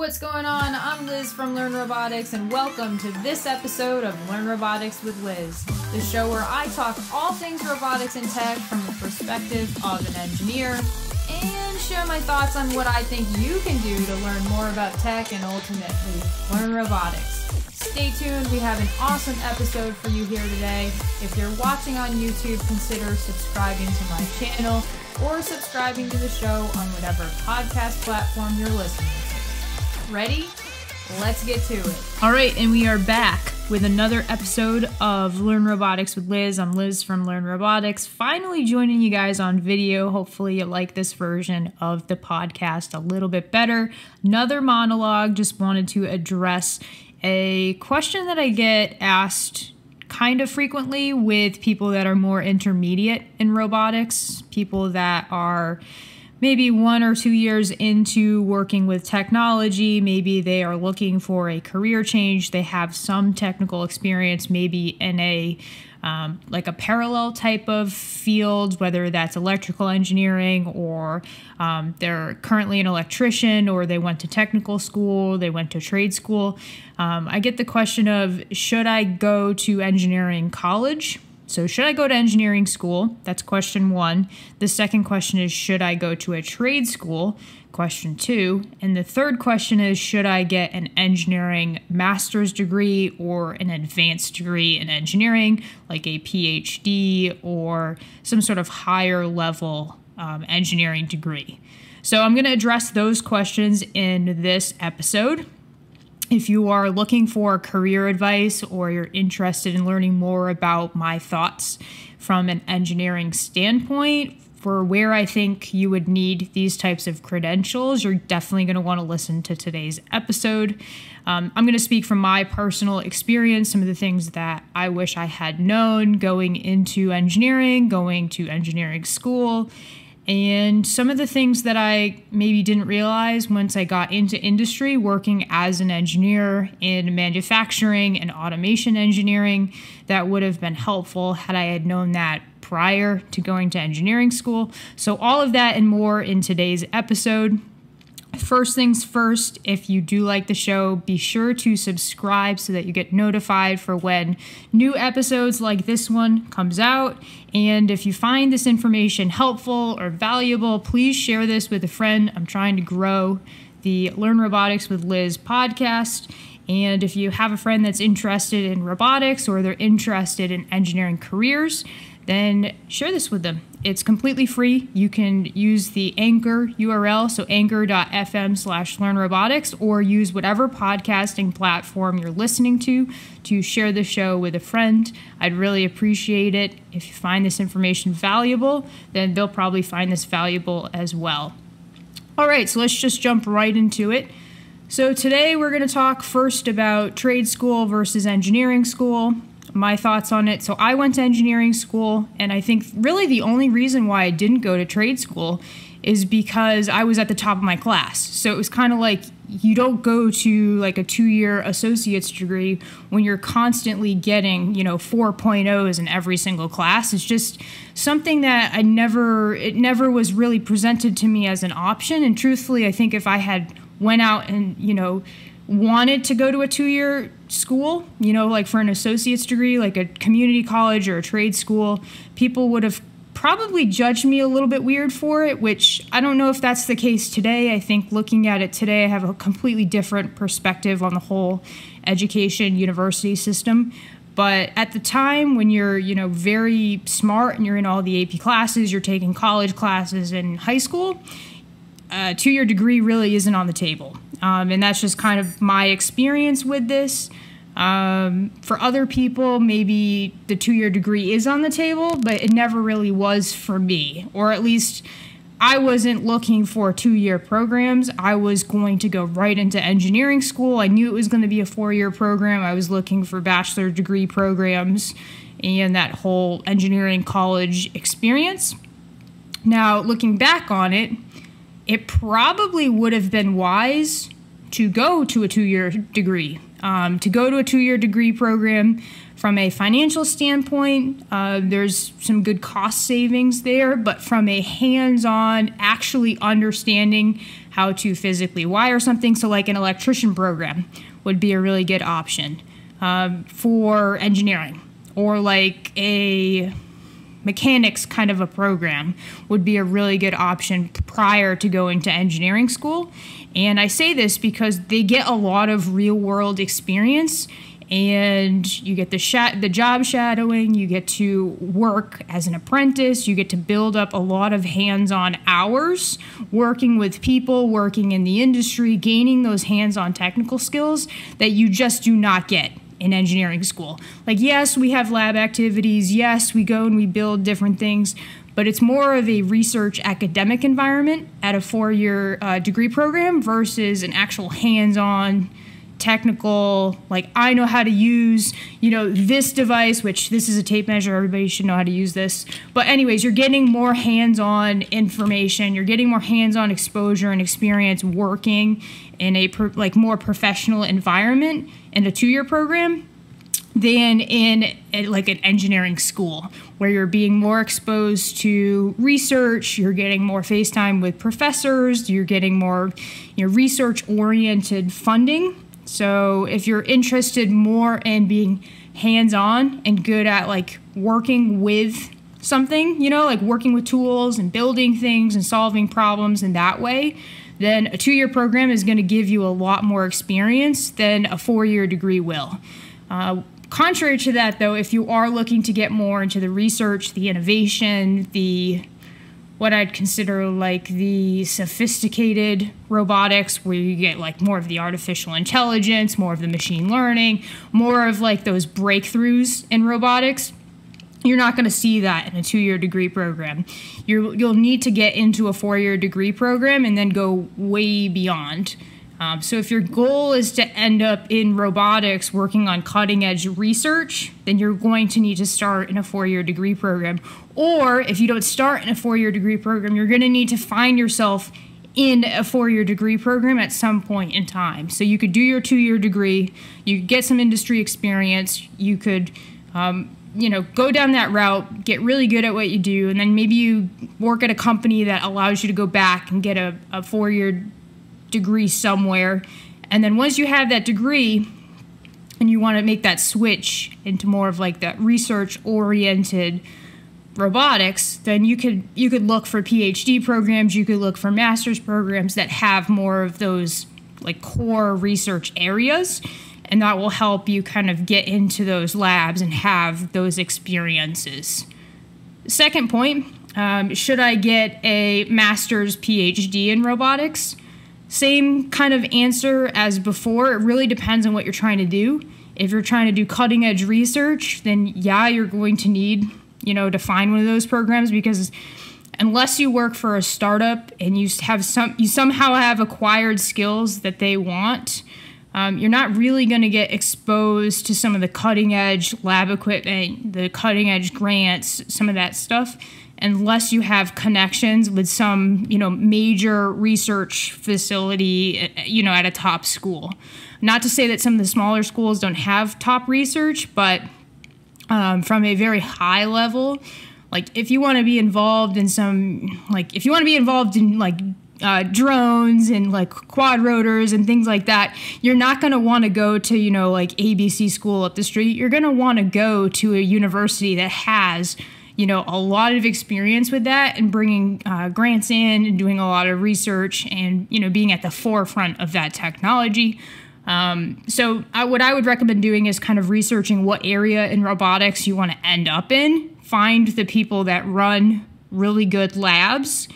What's going on? I'm Liz from Learn Robotics, and welcome to this episode of Learn Robotics with Liz, the show where I talk all things robotics and tech from the perspective of an engineer and share my thoughts on what I think you can do to learn more about tech and ultimately learn robotics. Stay tuned, we have an awesome episode for you here today. If you're watching on YouTube, consider subscribing to my channel or subscribing to the show on whatever podcast platform you're listening. Ready? Let's get to it. All right, and we are back with another episode of Learn Robotics with Liz. I'm Liz from Learn Robotics, finally joining you guys on video. Hopefully, you like this version of the podcast a little bit better. Another monologue, just wanted to address a question that I get asked kind of frequently with people that are more intermediate in robotics, people that are maybe one or two years into working with technology, maybe they are looking for a career change. They have some technical experience, maybe in a um, like a parallel type of field, whether that's electrical engineering or um, they're currently an electrician or they went to technical school, they went to trade school. Um, I get the question of should I go to engineering college? So, should I go to engineering school? That's question one. The second question is, should I go to a trade school? Question two. And the third question is, should I get an engineering master's degree or an advanced degree in engineering, like a PhD or some sort of higher level um, engineering degree? So, I'm going to address those questions in this episode. If you are looking for career advice or you're interested in learning more about my thoughts from an engineering standpoint, for where I think you would need these types of credentials, you're definitely going to want to listen to today's episode. Um, I'm going to speak from my personal experience, some of the things that I wish I had known going into engineering, going to engineering school, and some of the things that I maybe didn't realize once I got into industry, working as an engineer in manufacturing and automation engineering, that would have been helpful had I had known that prior to going to engineering school. So, all of that and more in today's episode. First things first, if you do like the show, be sure to subscribe so that you get notified for when new episodes like this one comes out. And if you find this information helpful or valuable, please share this with a friend. I'm trying to grow the Learn Robotics with Liz podcast. And if you have a friend that's interested in robotics or they're interested in engineering careers, then share this with them. It's completely free. You can use the Anchor URL, so anchor.fm slash learn robotics, or use whatever podcasting platform you're listening to to share the show with a friend. I'd really appreciate it. If you find this information valuable, then they'll probably find this valuable as well. All right, so let's just jump right into it. So, today we're going to talk first about trade school versus engineering school my thoughts on it. So I went to engineering school, and I think really the only reason why I didn't go to trade school is because I was at the top of my class. So it was kind of like you don't go to like a two year associate's degree when you're constantly getting, you know, 4.0s in every single class. It's just something that I never, it never was really presented to me as an option. And truthfully, I think if I had went out and, you know, wanted to go to a two year school, you know, like for an associate's degree, like a community college or a trade school, people would have probably judged me a little bit weird for it, which I don't know if that's the case today. I think looking at it today, I have a completely different perspective on the whole education university system. But at the time when you're, you know, very smart and you're in all the AP classes, you're taking college classes in high school, a two year degree really isn't on the table. Um, and that's just kind of my experience with this. Um, for other people, maybe the two year degree is on the table, but it never really was for me. Or at least I wasn't looking for two year programs. I was going to go right into engineering school. I knew it was going to be a four year program. I was looking for bachelor degree programs and that whole engineering college experience. Now, looking back on it, it probably would have been wise to go to a two year degree. Um, to go to a two year degree program, from a financial standpoint, uh, there's some good cost savings there, but from a hands on, actually understanding how to physically wire something, so like an electrician program would be a really good option um, for engineering, or like a mechanics kind of a program would be a really good option prior to going to engineering school. And I say this because they get a lot of real world experience and you get the sh- the job shadowing you get to work as an apprentice you get to build up a lot of hands-on hours working with people working in the industry gaining those hands-on technical skills that you just do not get in engineering school. Like yes we have lab activities yes we go and we build different things but it's more of a research academic environment at a four-year uh, degree program versus an actual hands-on technical like i know how to use you know this device which this is a tape measure everybody should know how to use this. But anyways you're getting more hands-on information you're getting more hands-on exposure and experience working in a pro- like more professional environment in a two-year program than in a, like an engineering school where you're being more exposed to research you're getting more face time with professors you're getting more you know, research oriented funding. So if you're interested more in being hands on and good at like working with something, you know, like working with tools and building things and solving problems in that way, then a two year program is going to give you a lot more experience than a four year degree will. Uh, contrary to that, though, if you are looking to get more into the research, the innovation, the what I'd consider like the sophisticated robotics, where you get like more of the artificial intelligence, more of the machine learning, more of like those breakthroughs in robotics. You're not going to see that in a two year degree program. you will need to get into a four year degree program and then go way beyond. Um, so, if your goal is to end up in robotics working on cutting edge research, then you're going to need to start in a four year degree program. Or if you don't start in a four year degree program, you're going to need to find yourself in a four year degree program at some point in time. So, you could do your two year degree, you could get some industry experience, you could um, you know, go down that route, get really good at what you do, and then maybe you work at a company that allows you to go back and get a, a four year degree somewhere. And then once you have that degree and you want to make that switch into more of like that research oriented robotics, then you could you could look for PhD programs, you could look for master's programs that have more of those like core research areas and that will help you kind of get into those labs and have those experiences. Second point, um, should I get a master's PhD in robotics? Same kind of answer as before. It really depends on what you're trying to do. If you're trying to do cutting edge research, then yeah, you're going to need, you know, to find one of those programs because unless you work for a startup and you have some you somehow have acquired skills that they want, um, you're not really going to get exposed to some of the cutting edge lab equipment, the cutting edge grants, some of that stuff unless you have connections with some you know major research facility you know at a top school. Not to say that some of the smaller schools don't have top research but um, from a very high level like if you want to be involved in some like if you want to be involved in like uh, drones and like quad rotors and things like that, you're not going to want to go to, you know, like ABC school up the street. You're going to want to go to a university that has you know, a lot of experience with that and bringing uh, grants in and doing a lot of research and, you know, being at the forefront of that technology. Um, so, I, what I would recommend doing is kind of researching what area in robotics you want to end up in, find the people that run really good labs,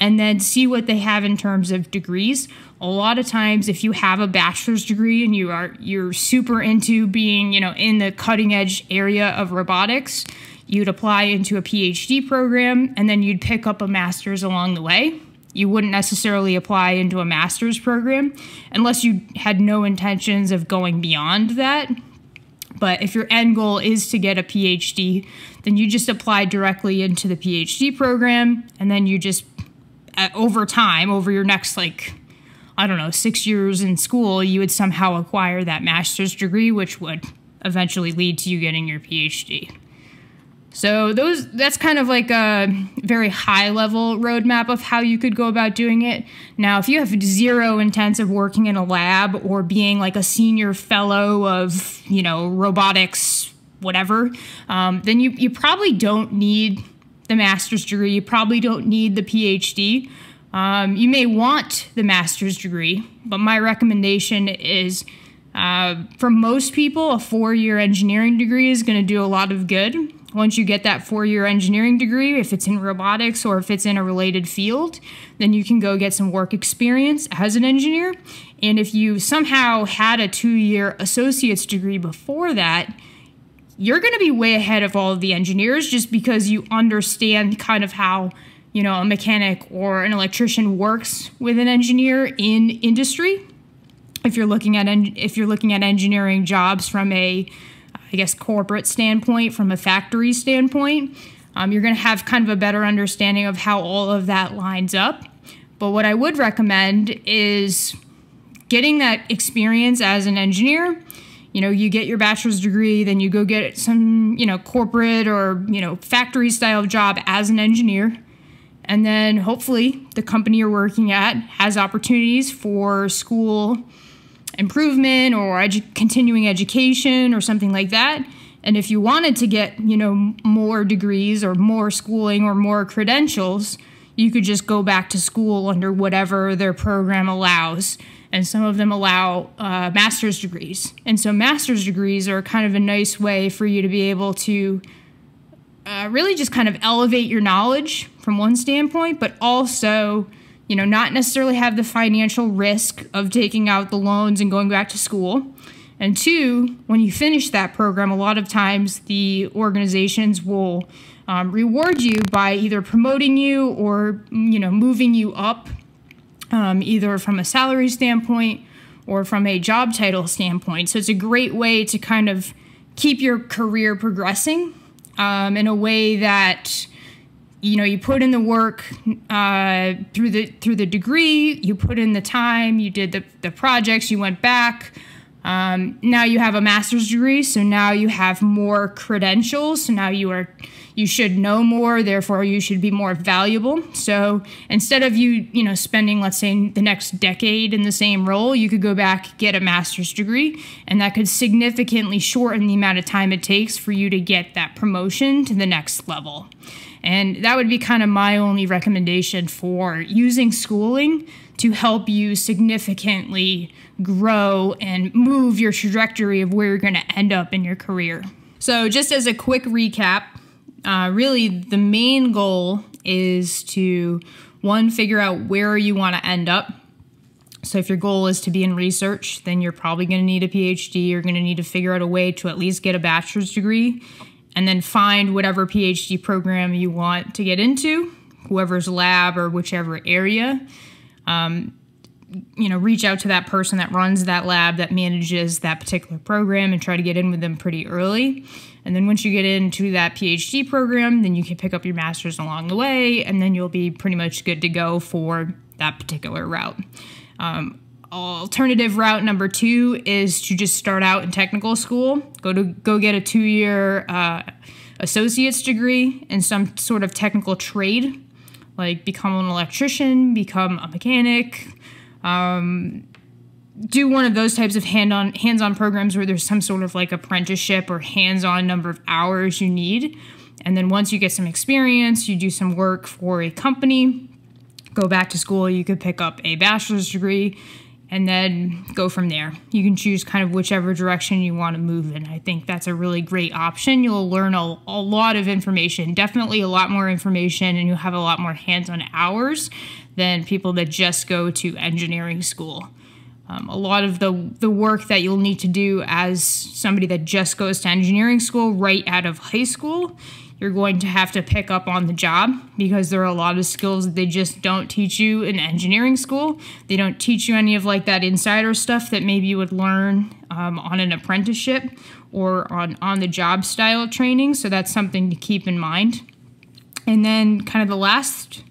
and then see what they have in terms of degrees. A lot of times, if you have a bachelor's degree and you are you're super into being, you know, in the cutting edge area of robotics, You'd apply into a PhD program and then you'd pick up a master's along the way. You wouldn't necessarily apply into a master's program unless you had no intentions of going beyond that. But if your end goal is to get a PhD, then you just apply directly into the PhD program and then you just, over time, over your next like I don't know, six years in school, you would somehow acquire that master's degree, which would eventually lead to you getting your PhD. So those that's kind of like a very high level roadmap of how you could go about doing it. Now, if you have zero intents of working in a lab or being like a senior fellow of you know robotics, whatever, um, then you you probably don't need the master's degree. You probably don't need the PhD. Um, you may want the master's degree, but my recommendation is. Uh, for most people, a four year engineering degree is going to do a lot of good once you get that four year engineering degree, if it's in robotics or if it's in a related field, then you can go get some work experience as an engineer. And if you somehow had a two year associate's degree before that, you're going to be way ahead of all of the engineers just because you understand kind of how you know a mechanic or an electrician works with an engineer in industry if you're looking at en- if you're looking at engineering jobs from a I guess, corporate standpoint, from a factory standpoint, um, you're going to have kind of a better understanding of how all of that lines up. But what I would recommend is getting that experience as an engineer. You know, you get your bachelor's degree, then you go get some, you know, corporate or, you know, factory style job as an engineer. And then hopefully the company you're working at has opportunities for school improvement or edu- continuing education or something like that. And if you wanted to get, you know, more degrees or more schooling or more credentials, you could just go back to school under whatever their program allows. And some of them allow uh, master's degrees. And so, master's degrees are kind of a nice way for you to be able to uh, really just kind of elevate your knowledge from one standpoint, but also you know, not necessarily have the financial risk of taking out the loans and going back to school. And two, when you finish that program, a lot of times the organizations will um, reward you by either promoting you or, you know, moving you up, um, either from a salary standpoint or from a job title standpoint. So it's a great way to kind of keep your career progressing um, in a way that you know you put in the work uh, through the through the degree you put in the time you did the, the projects you went back um, now you have a master's degree so now you have more credentials. So now you are you should know more therefore you should be more valuable. So instead of you you know spending let's say the next decade in the same role you could go back get a master's degree and that could significantly shorten the amount of time it takes for you to get that promotion to the next level. And that would be kind of my only recommendation for using schooling to help you significantly grow and move your trajectory of where you're going to end up in your career. So, just as a quick recap, uh, really the main goal is to one, figure out where you want to end up. So, if your goal is to be in research, then you're probably going to need a PhD. You're going to need to figure out a way to at least get a bachelor's degree and then find whatever PhD program you want to get into, whoever's lab or whichever area. Um, you know, reach out to that person that runs that lab that manages that particular program and try to get in with them pretty early. And then once you get into that PhD program, then you can pick up your master's along the way, and then you'll be pretty much good to go for that particular route. Um, alternative route number two is to just start out in technical school go to go get a two-year uh, associate's degree in some sort of technical trade like become an electrician become a mechanic um, do one of those types of hand-on hands-on programs where there's some sort of like apprenticeship or hands-on number of hours you need. And then once you get some experience you do some work for a company go back to school you could pick up a bachelor's degree and then go from there. You can choose kind of whichever direction you want to move in. I think that's a really great option. You'll learn a, a lot of information, definitely a lot more information, and you'll have a lot more hands on hours than people that just go to engineering school. Um, a lot of the, the work that you'll need to do as somebody that just goes to engineering school right out of high school you're going to have to pick up on the job because there are a lot of skills that they just don't teach you in engineering school. They don't teach you any of like that insider stuff that maybe you would learn um, on an apprenticeship or on on the job style training. So that's something to keep in mind. And then kind of the last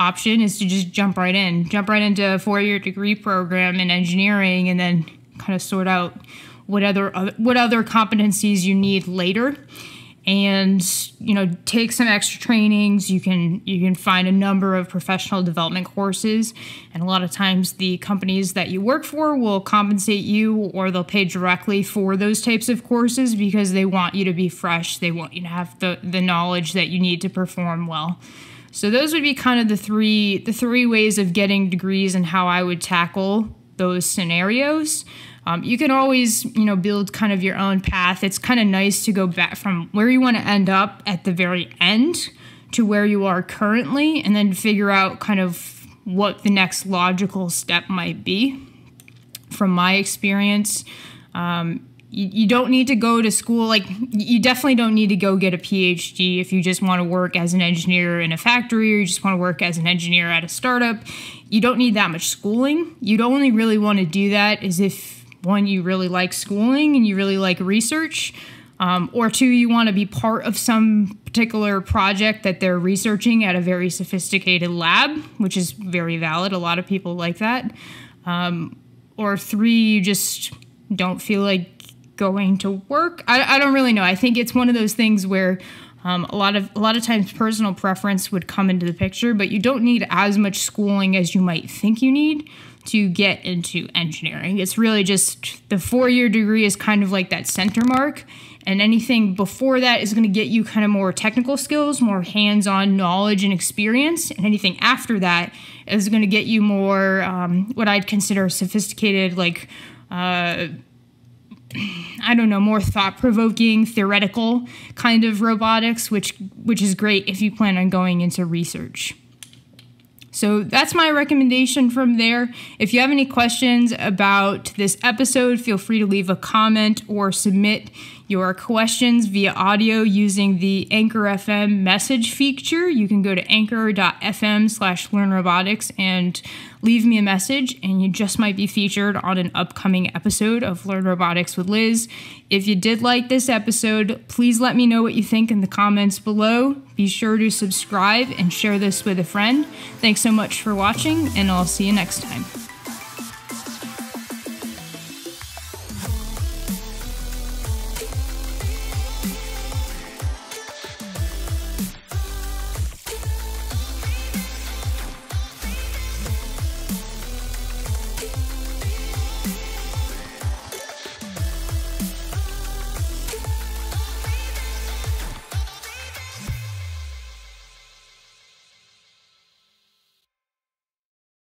option is to just jump right in, jump right into a four year degree program in engineering, and then kind of sort out what other what other competencies you need later and you know take some extra trainings. You can you can find a number of professional development courses and a lot of times the companies that you work for will compensate you or they'll pay directly for those types of courses because they want you to be fresh. They want you to have the the knowledge that you need to perform well. So those would be kind of the three the three ways of getting degrees and how I would tackle those scenarios um, you can always, you know, build kind of your own path. It's kind of nice to go back from where you want to end up at the very end to where you are currently and then figure out kind of what the next logical step might be. From my experience, um, you, you don't need to go to school. Like, you definitely don't need to go get a PhD if you just want to work as an engineer in a factory or you just want to work as an engineer at a startup. You don't need that much schooling. You'd only really want to do that is if one, you really like schooling and you really like research, um, or two, you want to be part of some particular project that they're researching at a very sophisticated lab, which is very valid. A lot of people like that. Um, or three, you just don't feel like going to work. I, I don't really know. I think it's one of those things where um, a lot of a lot of times personal preference would come into the picture, but you don't need as much schooling as you might think you need to get into engineering. It's really just the four year degree is kind of like that center mark. And anything before that is going to get you kind of more technical skills, more hands on knowledge and experience. And anything after that is going to get you more um, what I'd consider sophisticated, like, uh, I don't know, more thought provoking, theoretical kind of robotics, which, which is great if you plan on going into research. So that's my recommendation from there. If you have any questions about this episode, feel free to leave a comment or submit your questions via audio using the Anchor FM message feature. You can go to anchor.fm slash learn robotics and leave me a message, and you just might be featured on an upcoming episode of Learn Robotics with Liz. If you did like this episode, please let me know what you think in the comments below. Be sure to subscribe and share this with a friend. Thanks so much for watching, and I'll see you next time.